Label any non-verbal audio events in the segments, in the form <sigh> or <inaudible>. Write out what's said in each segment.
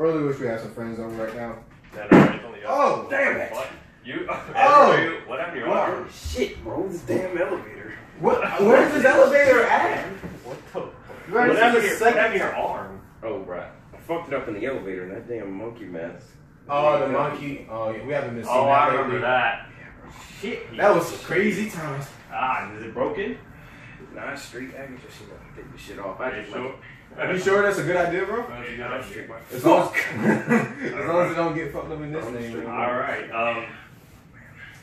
really wish we had some friends over right now. No, no, it's only up. Oh, damn it! What? You? <laughs> Oh! you what happened to your arm? Shit, bro, this damn elevator. What? Where's this elevator at? What the? Where's What happened to your, what second? your arm? Oh, right. I fucked it up in the elevator and that damn monkey mask. Oh, the monkey. Oh, yeah, we haven't been seeing Oh, that I lately. remember that. Shit. That was crazy times. Ah, is it broken? Nah, street. I can just, you know, take the shit off. I just, you just sure? You sure that's a good idea, bro? That's I idea. street As long as, <laughs> as long as it don't get fucked up in this thing. All right. Um,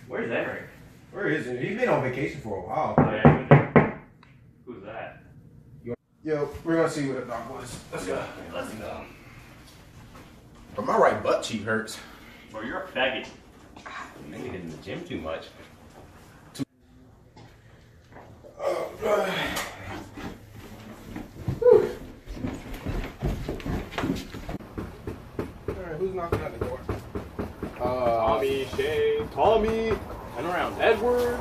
where's Eric? Where is He's been on vacation for a while. Oh, yeah, Who's that? Yo, we're gonna see what the dog was. Let's go. Let's go. But my right butt cheek hurts. Bro, you're a faggot. Nigga in the gym too much. Alright, who's knocking at the door? Uh, Tommy, Shane, Tommy, and around Edward.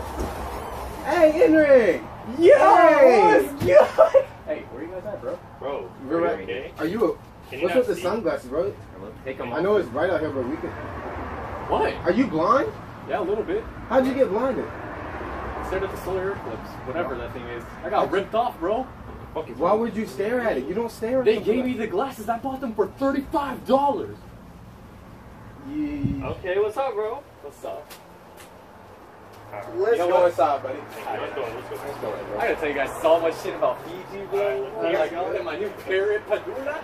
Hey, Henry! Yo, Hey! what's good? Hey, where you guys at, bro? Bro, We're you right- okay? Are you? A, you what's not with the sunglasses, bro? Take them Off. I know it's right out here, but we can. What? Are you blind? Yeah, a little bit. How'd you get blinded? Stared at the solar eclipse, whatever that thing is. I got ripped off, bro. Fuck is Why would you stare at it? You don't stare at it. They something gave me the glasses. I bought them for thirty-five dollars. Yeah. Okay, what's up, bro? What's up? Let's You know go what? inside, buddy. Let's go. Let's go. Let's go, bro. I gotta tell you guys so much shit about Fiji, bro. Alright, Like, I my new parrot, Padula.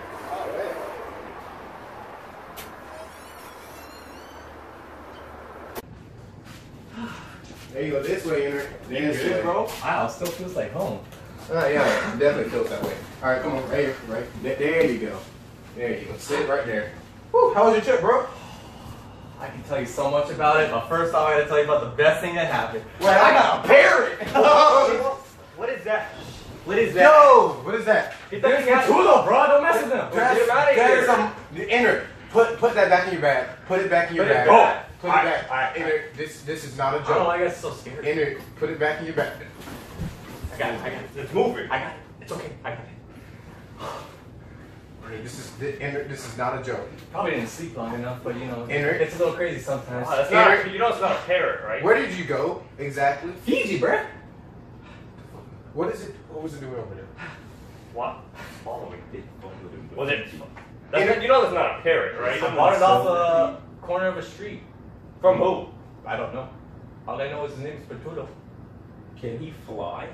There you go. This way, Henry. This way. Bro. Wow, still feels like home. Uh, yeah, definitely feels that way. All right, come on, right here, right. There, there you go. There you go. Sit right there. Woo, how was your trip, bro? I can tell you so much about it, but first off, I gotta tell you about the best thing that happened. Well, I got a parrot. <laughs> What is that? What is that? Yo, what is that? Get that There's thing out. Bro. Don't mess with them. That's, Get him outta that here. is some. Enter. Put put that back in your bag. Put it back in your Put it bag. back. Put it Alright, back. alright, Enter. This this is not a I joke. why you guys are so scared. Enter. Put it back in your bag. I got it. I got it. It's moving. I got it. It's okay. I got it. This is thi- This is not a joke. Probably didn't sleep long enough, but you know, Henry? it's a little crazy sometimes. Oh, that's not. You know it's not a parrot, right? Where did you go exactly? Fiji, bruh. What is it? What was it doing over there? What? Following. Was it? That's not, you know that's not a parrot, right? I bought it off a corner of a street. From who? I don't know. All I know is his name is Patulo. Can he fly?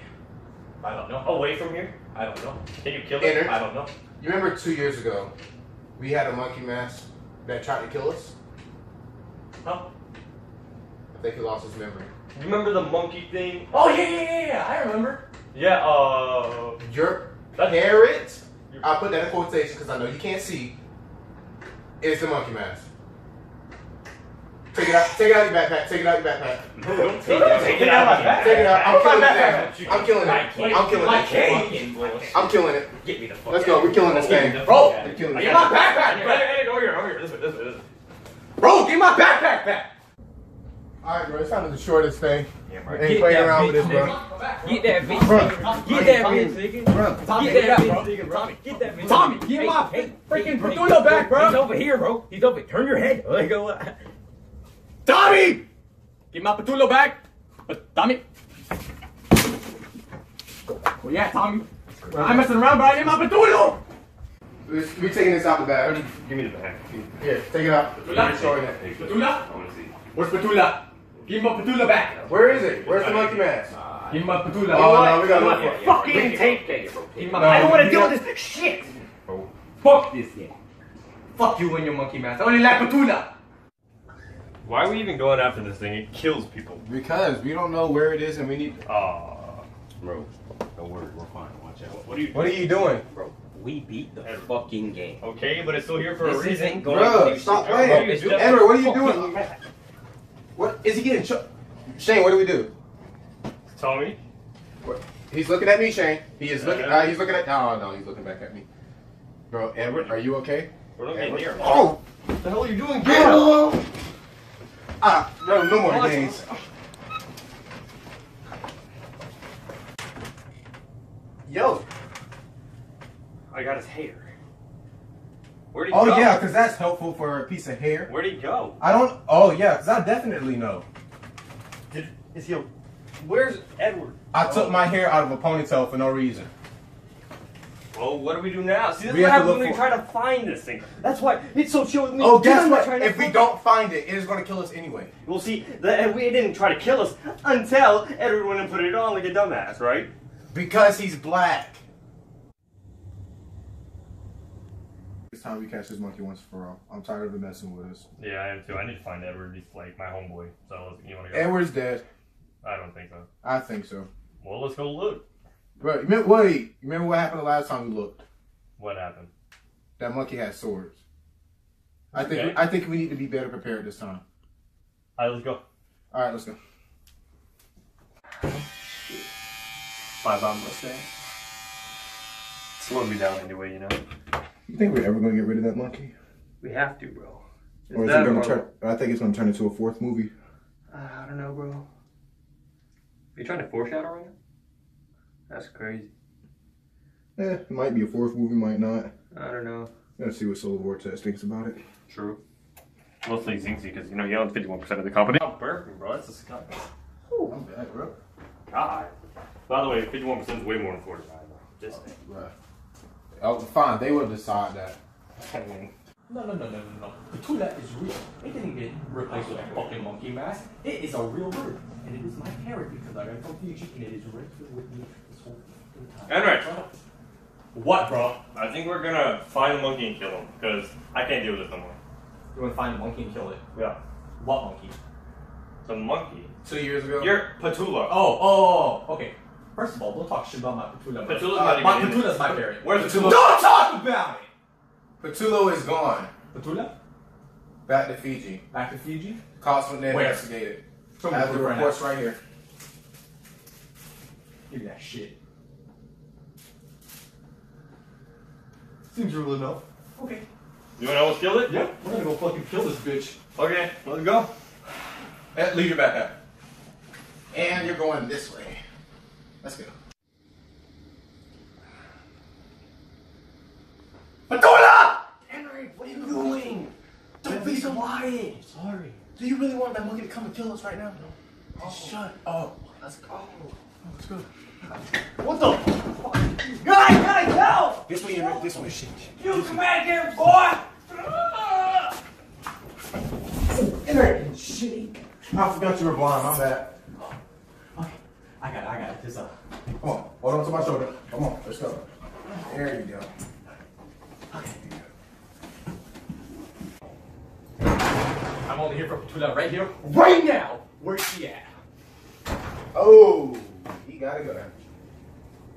I don't know. Away from here? I don't know. Can you kill it? Enter. I don't know. You remember two years ago, we had a monkey mask that tried to kill us. Huh? I think he lost his memory. Remember the monkey thing? Oh yeah, yeah, yeah, yeah. I remember. Yeah. Uh. Your That's parrot, I put that in quotation because I know you can't see, is the monkey mask. Take it out. Take it out of your backpack. Take it out of your backpack. Don't take it. Take it out of my Take it out. I'm killing it. I'm killing it. I'm killing it. I'm killing it. Get me the fuck Let's go. We're killing this thing. Bro, We're killing Get my backpack Hey, hey, hey, over here, over here. This way, this way, this way. Bro, get my backpack back. All right, bro. It's time to destroy this thing. Yeah, I ain't playing around with this, bro. Get that bitch, nigga. Get that bitch, nigga. Bro. Tommy, get that bitch, nigga. Tommy, get that bitch. Tommy, get my freaking Patulo back, bro. He's over here, bro. He's over. Turn your head. <laughs> Like, go. Tommy! Get my Patulo back! But Tommy! Well, yeah, Tommy. I'm messing around, but I need my Patulo! We're we're taking this out the bag. Give me the bag. Here, take it out. We're destroying it. Patula? I want to see. Where's Patula? Give my Patula back! Where is it? Where's the monkey mask? Give me my Patula. Oh no, we gotta look for it. Fucking tape. Give me my No, I don't want to deal with this shit. Oh. Fuck this game. Fuck you and your monkey mask. I only like Patula. Why are we even going after this thing? It kills people. Because we don't know where it is and we need. Ah. Bro, don't worry, we're fine. Watch out. What are you? What are you doing? Bro, we beat the fucking game. Okay, but it's still here for a reason. isn't going Bruh, to stop playing. you Edward, what are you doing? What is he getting? Ch- Shane, what do we do? Tommy. What? He's looking at me, Shane. He is looking. Uh, he's looking at. No, no, he's looking back at me. Bro, Edward, are you okay? We're not getting near him. Oh, What the hell are you doing? get him! Ah, bro, no more games. Yo, I got his hair. Where'd he Oh go? yeah, because that's helpful for a piece of hair. Where'd he go? I don't. Oh yeah, because I definitely know. Did, is he? A, where's Edward? I took my hair out of a ponytail for no reason. Well, what do we do now? See, this We is what happens when we try to find this thing. That's why it's so chill with me. Oh, because guess I'm what? If we don't find it, it is going to kill us anyway. Well, see, the, we didn't try to kill us until Edward went and put it on like a dumbass, right? Because he's black. It's time we catch this monkey once for all. I'm tired of him messing with us. Yeah, I am too. I need to find Edward. He's like my homeboy. So you want to go? Edward's dead. I don't think so. I think so. Well, let's go look. But remember, wait, remember what happened the last time we looked? What happened? That monkey had swords. I think Okay. I think we need to be better prepared this time. All right, let's go. All right, let's go. Five on Mustang. Slow me down anyway, you know. You think we're ever going to get rid of that monkey? We have to, bro. Or is it going to turn? I think it's going to turn into a fourth movie. Uh, I don't know, bro. Are you trying to foreshadow right now? That's crazy. Eh, it might be a fourth movie, might not. I don't know. Let's see what Solar Vortex thinks about it. True. Mostly Zinxie, because you know he owns fifty-one percent of the company. I'm burping, bro. That's disgusting. I'm bad, bro. God. By the way, fifty-one percent is way more than forty-five. Just Right. Oh, fine. They will decide that. <laughs> I mean, No, no, no, no, no, no. Petula is real. It didn't get replaced with a fucking monkey mask. It is a real bird. And it is my parrot because I got it from Fiji and it is right here with me this whole fucking time. Anyway. What, bro? I think we're gonna find the monkey and kill him because I can't deal with this no more. You want to find the monkey and kill it? Yeah. What monkey? The monkey. Two years ago. You're Petula. Oh, oh, oh, okay. First of all, don't talk shit about my Petula. bro. Petula's Uh, not my even in Petula's my parrot. Where's Petula? Petula? Don't talk about it! Patulo is gone. Petula? Back to Fiji. Back to Fiji? Cosmic Net Where? investigated. Show me As the the proof right reports right here. Give me that shit. Seems real enough. Okay. You wanna almost kill it? Yeah, we're gonna go fucking kill this bitch. Okay, let's go. Eh, leave your back up. And you're going this way. Let's go. Patola! Henry, what are you doing? Don't be so quiet. Sorry. Do you really want that monkey to come and kill us right now? No. Shut up. Let's go. Let's go. What the fuck? Guys, guys, help! This way, Henry. This way. Shit. You come back here, boy! Henry. Shit. I forgot you were blind. I'm bad. Oh, okay, I got it, I got it. This up. Come on. Hold on to my shoulder. Come on. Let's go. There you go. Okay. I'm only here for Petula right here, right now. Where's she at? Oh, he gotta go.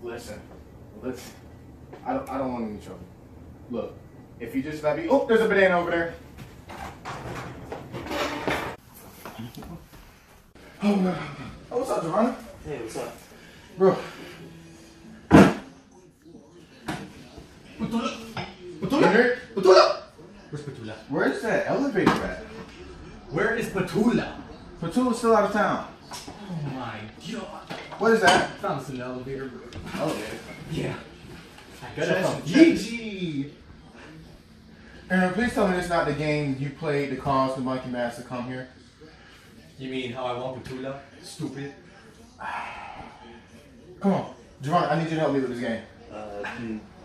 Listen, listen. I don't, I don't want any trouble. Look, if you just let me. Oh, there's a banana over there. Oh, no. Oh, what's up, Javon? Hey, what's up? Bro. Petula? Henry? Patula! Where's Petula? Where's that elevator at? Where is Petula? Patula's still out of town. Oh my god. What is that? Found us in the elevator. Elevator. Yeah. I got it from Fiji. Aaron, please tell me this is not the game you played to cause the monkey mask to come here. You mean how I walk with Tula? Stupid. Come on, Javon, I need you to help me with this game. Uh,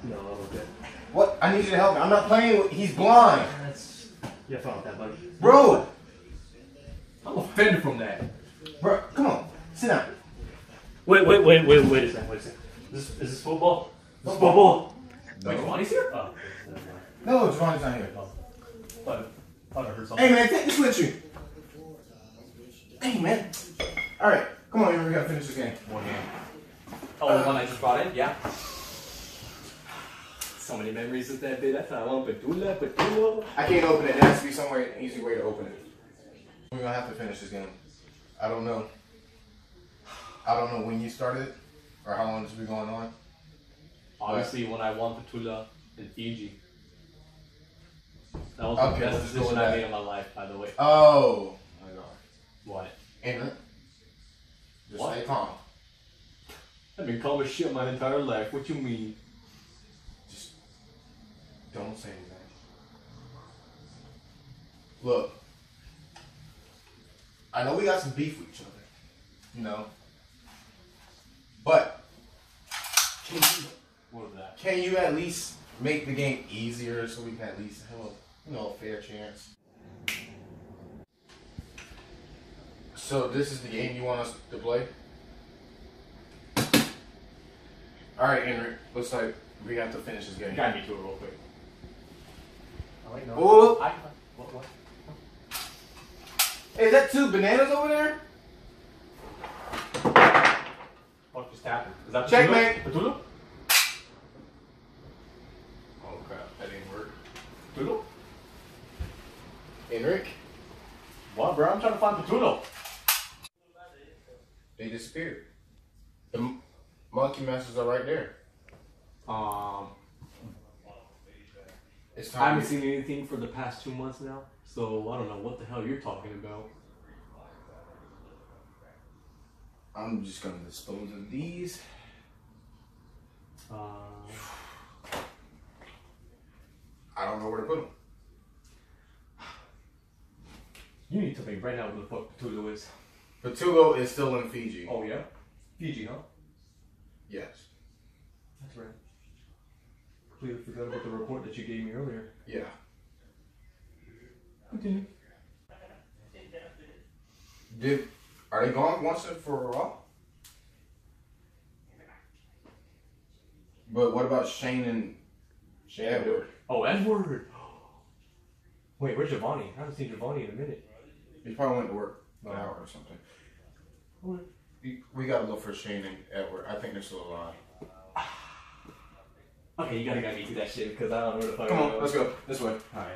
no, okay. What? I need you to help me. I'm not playing with. He's blind, That's. You found that, buddy. bro. I'm offended from that. Bro, come on, sit down. Wait, wait, wait, wait, wait a second, wait a second. Is this, is this football? Is this football? Wait, Giovanni's here? Oh. No, Javon's not here. Oh, thought, thought I heard something. Hey man, take this with you. Hey man. All right, come on, Aaron, we gotta finish this game. One game. Oh, the one I just brought in? Yeah. So many memories of that bit. That's how I want Petula, Petula. I can't open it. There has to be somewhere an easy way to open it. We're gonna have to finish this game. I don't know. I don't know when you started or how long it's been going on. Obviously, when I won Petula in Fiji. That was Okay, the let's best decision I made in my life, by the way. Oh, oh my god. What? Aaron, just What? stay calm. I've been calm as shit my entire life. What you mean? Just don't say anything. look. I know we got some beef with each other, you know. But can you What that? can you at least make the game easier so we can at least have a you know a fair chance? So this is the game you want us to play? All right, Henry. Looks like we have to finish this game. Guide me to it real quick. Oh, wait, no. Oh. I, what, what? Hey, is that two bananas over there? What just happened? Is that Checkmate. Cthulhu? Cthulhu? Oh crap, that didn't work. Cthulhu? Henrik, What, bro? I'm trying to find Cthulhu. they disappeared. The monkey masters are right there. Um, It's I haven't seen anything for the past two months now, so I don't know what the hell you're talking about. I'm just gonna dispose of these. Uh, I don't know where to put them. you need to think right now what the fuck Cthulhu is. Patulo is still in Fiji. Oh, yeah? Fiji, huh? Yes. That's right. Completely forgot about the report that you gave me earlier. Yeah. Continue. Did are they gone once and for all? But what about Shane and Edward? Oh, Edward! <gasps> Wait, where's Giovanni? I haven't seen Giovanni in a minute. He probably went to work an hour or something. What? We- We gotta look for Shane and Edward. I think they're still alive. <sighs> Okay, you gotta guide me to that shit because I don't know where the fuck Come I'm on, going. let's go. This way. Alright.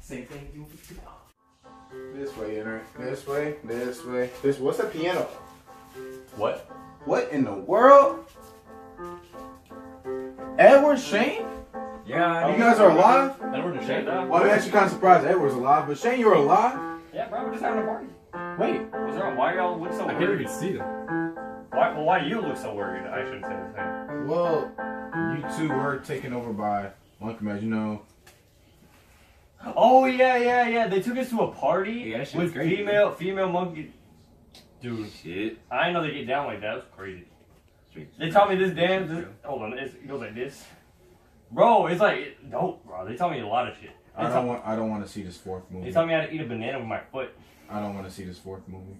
Same thing. You This way, Henry. This way. This way. This. What's a piano? What? What in the world? Edward Shane? Yeah, You guys are alive? Edward and Shane? Yeah, Well, I'm actually kind of surprised Edward's alive, but Shane, you're alive? yeah, bro, we're just having a party. Wait. What's wrong? Why y'all look so I can't even see them. Why, well, why do you look so worried? I shouldn't say the thing. Well, you two were taken over by Monkey Man, you know. Oh yeah, yeah, yeah. They took us to a party Yeah, shit with crazy. female female monkey. Dude, Shit. I didn't know they get down like that. That's crazy. They taught me this dance. This, hold on, it's, it goes like this. Bro, it's like dope, bro. They taught me a lot of shit. They, I don't want. I don't want to see this fourth movie. they movie. taught me how to eat a banana with my foot. I don't want to see this fourth movie.